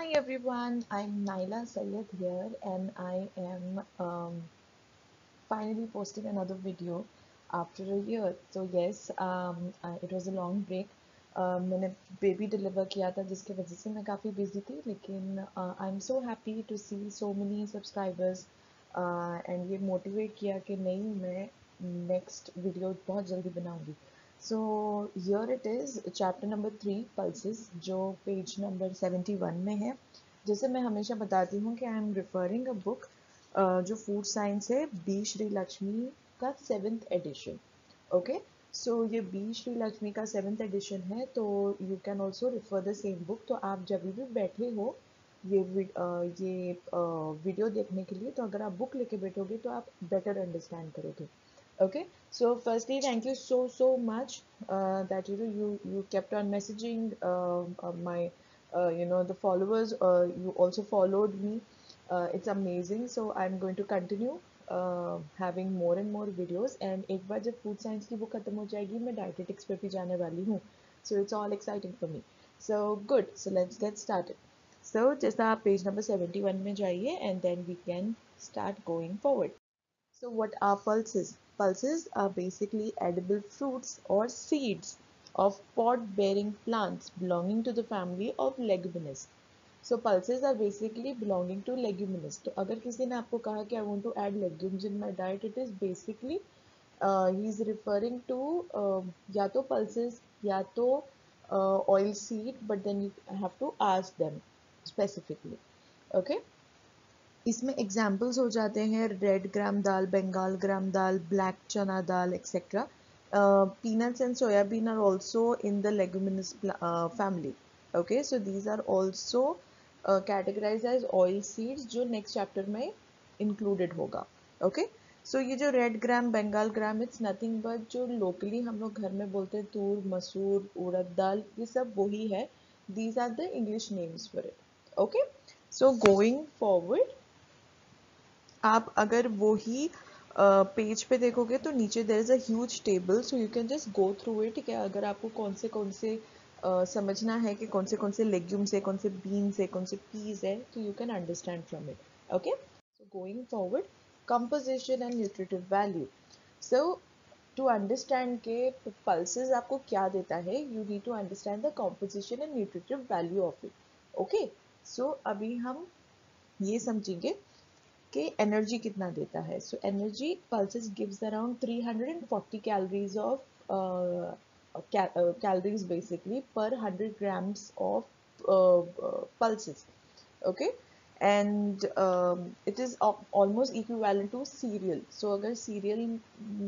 Hi everyone, I'm Naila Sayed here and I am um, finally posting another video after a year. So yes, um, uh, it was a long break. Uh, मैंने baby deliver किया था जिसकी वजह से मैं काफ़ी busy थी लेकिन I am so happy to see so many subscribers and ये मोटिवेट किया कि नहीं मैं नेक्स्ट वीडियो बहुत जल्दी बनाऊँगी so here it is chapter number three pulses जो पेज नंबर सेवेंटी वन में है। जैसे मैं हमेशा बताती हूँ कि I am referring a book जो फ़ूड साइंस है बी श्री लक्ष्मी का सेवेंथ एडिशन ओके सो ये बी श्री लक्ष्मी का सेवेंथ एडिशन है तो you can also refer the same book तो आप जब भी बैठे हो, ये ये वीडियो देखने के लिए तो अगर आप बुक लेके बैठोगे तो आप बेटर अंडरस्टैंड करोगे। okay so firstly thank you so so much uh, that you know you you kept on messaging uh, uh, my you know the followers you also followed me it's amazing so i'm going to continue having more and more videos and एक बार जब food science की book खत्म हो जाएगी मैं dietetics पे भी जाने वाली हूँ so it's all exciting for me so good so let's get started so जैसा आप page number 71 में जाइए and then we can start going forward So what are pulses Pulses are basically edible fruits or seeds of pod-bearing plants belonging to the family of leguminous. So pulses are basically belonging to leguminous. तो अगर किसी ने आपको कहा कि I want to add legumes in my diet, it is basically uh, he is referring to uh, या तो pulses या तो uh, oil seed, but then you have to ask them specifically. इसमें एग्जाम्पल्स हो जाते हैं red gram dal Bengal gram dal black chana dal etcetera peanuts and soybean are also in the leguminous family okay so these are also categorize as oil seeds जो next chapter में included होगा. Okay so ये जो red gram Bengal gram it's nothing but जो locally हम लोग घर में बोलते हैं, तूर, मसूर, उड़द दाल, ये सब वही है. These are the English names for it okay so going forward आप अगर वो ही पेज पे देखोगे तो नीचे there is a table so you can just go through it ठीक है अगर आपको कौन से कौन से uh, समझना है कि कौन से कौन से लेग्यूम्स है कौन से बीन्स है कौन से पीज है तो you can understand from it okay so going forward composition and nutritive value so to understand के पल्सेस आपको क्या देता है you need to understand the composition and nutritive value of it okay so अभी हम ये समझेंगे कि एनर्जी कितना देता है? So energy pulses gives around 340 calories of calories basically per 100 grams of pulses okay and it is almost equivalent to cereal so अगर cereal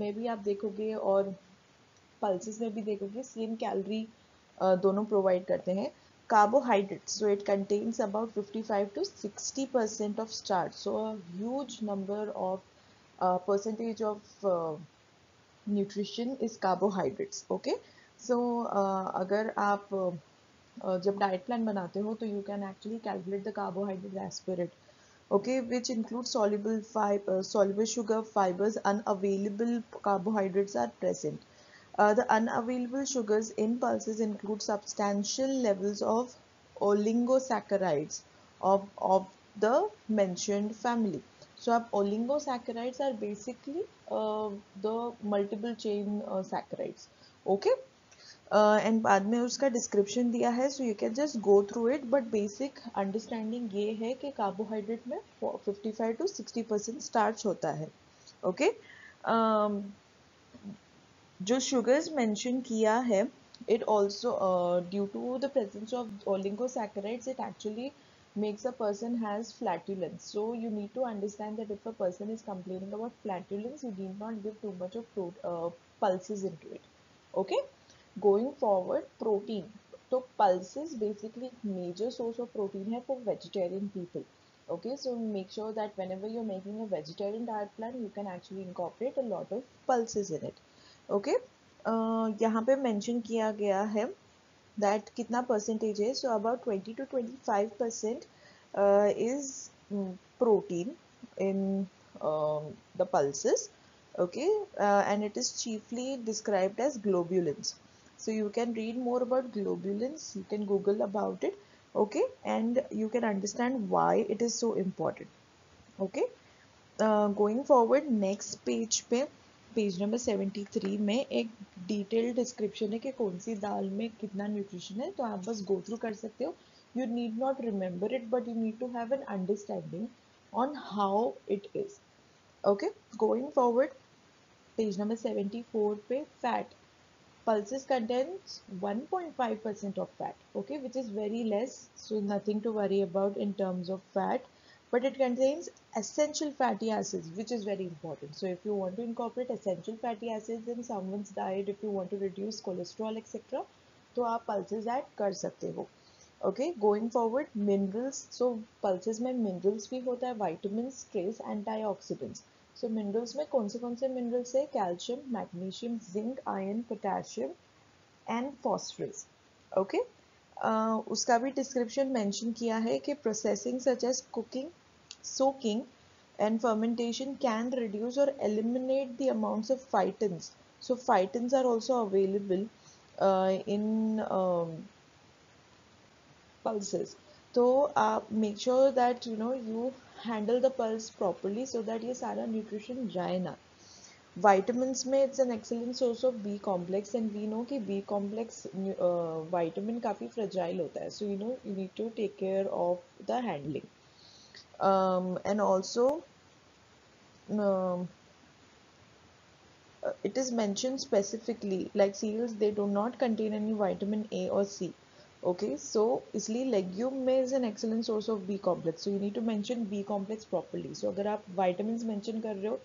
में भी आप देखोगे और पल्सेस में भी देखोगे सेम कैलोरी uh, दोनों प्रोवाइड करते हैं। carbohydrates so it contains about 55 to 60 percent of starch so a huge number of uh, percentage of uh, nutrition is carbohydrates okay so uh, अगर आप uh, जब डाइट प्लान बनाते हो तो you can actually calculate the carbohydrate as per it okay which include soluble fiber uh, soluble sugar fibers unavailable carbohydrates are present Uh, the unavailable sugars in pulses include substantial levels of oligosaccharides of, of the mentioned family. So अब oligosaccharides are basically uh, the multiple chain uh, saccharides. Okay. uh, बाद में उसका description दिया है so you can just go through it but basic understanding ये है कि carbohydrate में 55 टू 60 परसेंट स्टार्च होता है okay? um, जो शुगर्स मेंशन किया है it also due to the presence of oligosaccharides it actually makes a person has flatulence so you need to understand that if a person is complaining about flatulence you did not give too much of pulses in to it okay going forward protein तो pulses basically major source of protein है for vegetarian people okay so make sure that whenever you're making a vegetarian diet plan you can actually incorporate a lot of pulses in it okay यहाँ पे mention किया गया है that कितना percentage है? So about 20 to 25 percent is protein in the pulses okay and it is chiefly described as globulins so you can read more about globulins you can Google about it okay and you can understand why it is so important okay going forward next page पे page number 73 में एक detail description है कि कौन सी दाल में कितना nutrition है तो आप बस गो थ्रू कर सकते हो। You need not remember it but you need to have an understanding on how it is okay going forward page number 74 पे fat pulses contents 1.5 percent of fat okay which is very less so nothing to worry about in terms of fat but it contains essential fatty acids which is very important so if you want to incorporate essential fatty acids in someone's diet if you want to reduce cholesterol etc तो आप pulses add कर सकते हो okay going forward minerals so pulses में minerals भी होता है vitamin trace antioxidants so minerals में कौन से कौन से मिनरल्स है calcium magnesium zinc iron potassium and phosphorus okay उसका भी डिस्क्रिप्शन मेंशन किया है कि processing such as cooking soaking and fermentation can reduce or eliminate the amounts of phytins. So phytins are also available uh, in um, pulses. तो आप make sure that you know you handle the pulse properly so that ये सारा nutrition जाए ना vitamin में it's an excellent source of B complex and we know कि B complex vitamin काफ़ी fragile होता है so you know you need to take care of the handling um, and also um, uh, it is mentioned specifically like cereals they do not contain any vitamin A or C okay so इसलिए legume में is an excellent source of B complex so you need to mention B complex properly so अगर आप vitamins mention कर रहे हो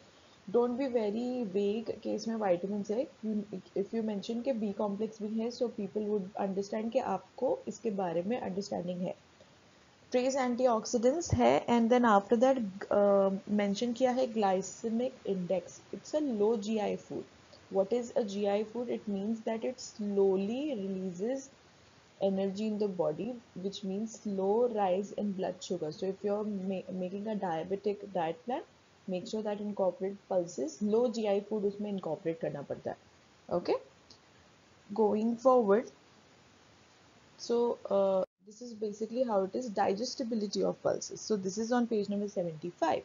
don't be very vague कि इसमें vitamins है you, if you mention कि B complex भी है so people would understand कि आपको इसके बारे में understanding है ट्रेस एंटीऑक्सीडेंट्स है and then after that mention किया है glycemic index it's a low GI food what is a GI food it means that it slowly releases energy in the body which means slow rise in blood sugar so if you are making a diabetic diet plan make sure that incorporate pulses low G I food उसमें incorporate करना पड़ता है. Okay going forward so this is basically how it is digestibility of pulses so this is on page number 75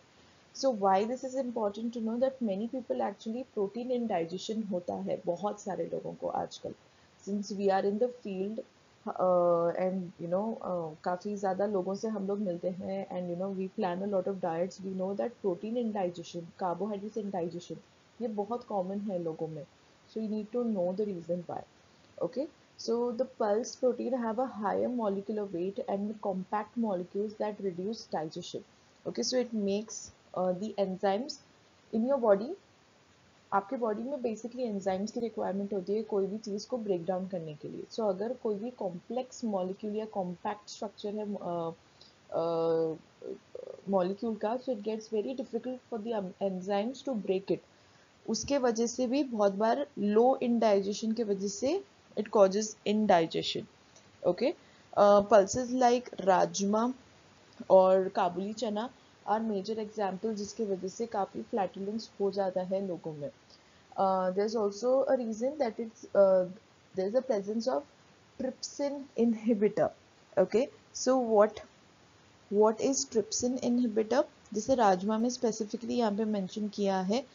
so why this is important to know that many people actually protein indigestion hota hai bahut sare logon ko aajkal since we are in the field uh, and you know uh, काफ़ी ज़्यादा लोगों से हम लोग मिलते हैं and you know we plan a lot of diets we know that protein indigestion carbohydrates indigestion ये बहुत common है लोगों में so you need to know the reason why okay so the pulse protein have a higher molecular weight and compact molecules that reduce digestion. Okay, so it makes uh, the enzymes in your body. आपके body में basically enzymes की requirement होती है कोई भी चीज़ को break down करने के लिए. सो so, अगर कोई भी कॉम्प्लेक्स मॉलिक्यूल या कॉम्पैक्ट स्ट्रक्चर है मॉलिक्यूल uh, uh, का so it gets very difficult for the enzymes to break it उसके वजह से भी बहुत बार लो इंडाइजेशन के वजह से it causes indigestion okay? Uh, pulses like rajma और काबुली चना आर मेजर एग्ज़ाम्पल जिसकी वजह से काफ़ी फ्लैटुलेंस हो जाता है लोगों में। There is also a reason that it's there is a presence of trypsin inhibitor okay so what what is trypsin inhibitor जिसे राजमा में स्पेसिफिकली यहाँ पे मेंशन किया है। Uh,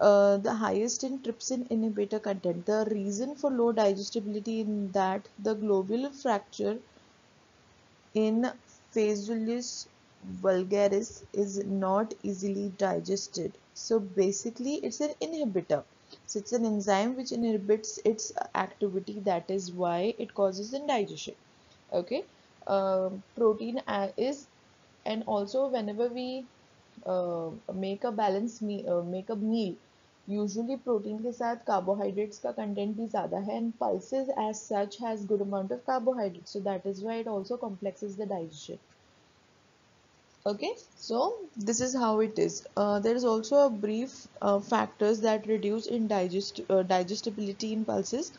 the highest in trypsin inhibitor content. The reason for low digestibility in that the globule fracture in Phaseolus vulgaris is not easily digested. So basically it's an inhibitor. So it's an enzyme which inhibits its activity that is why it causes indigestion. Okay. Uh, protein is and also whenever we uh, balanced meal, uh, make a meal usually protein के साथ carbohydrates का content भी ज़्यादा है and pulses as such has good amount of carbohydrate so that is why it also complexes the digestion okay so this is how it is uh, there is also a brief uh, factors that reduce in digest uh, digestibility in pulses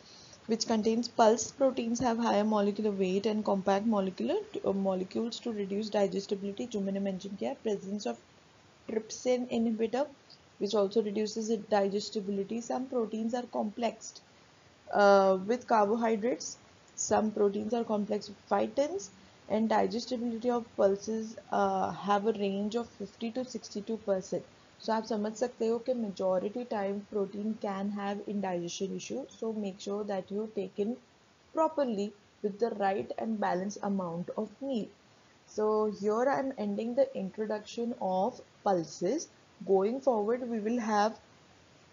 which contains pulse proteins have higher molecular weight and compact molecular uh, molecules to reduce digestibility जो मैंने mention किया presence of trypsin inhibitor which also reduces its digestibility. Some proteins are complexed uh, with carbohydrates. Some proteins are complex with phytins and digestibility of pulses uh, have a range of 50 to 62 percent so आप समझ सकते हो कि majority time protein can have indigestion issue so make sure that you take in properly with the right and balanced amount of meal so here I am ending the introduction of pulses, going forward, we will have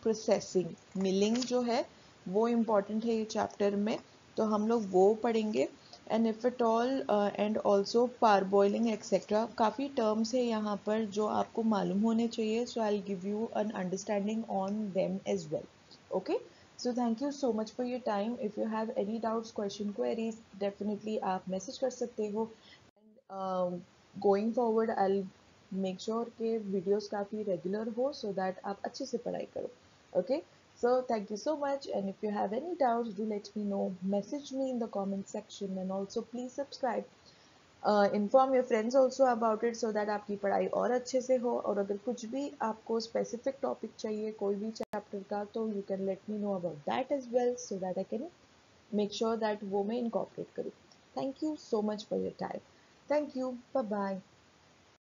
processing. Milling जो है, वो important है ये chapter में तो हम लोग वो पढ़ेंगे. And if it all and also parboiling etcetera काफ़ी टर्म्स है यहाँ पर जो आपको मालूम होने चाहिए so I give you an understanding on them as well okay so thank you so much for your time if you have any doubts question queries definitely आप मैसेज कर सकते हो. And going forward I make sure के videos काफ़ी regular हो so that आप अच्छे से पढ़ाई करो okay so thank you so much and if you have any doubt do let me know message me in the comment section and also please subscribe inform your friends also about it so that आपकी पढ़ाई और अच्छे से हो, और अगर कुछ भी आपको स्पेसिफिक टॉपिक चाहिए, कोई भी चैप्टर का तो you can let me know about that is well so that I can make sure that वो मैं इनकॉपरेट करूँ. Thank you so much for your time thank you bye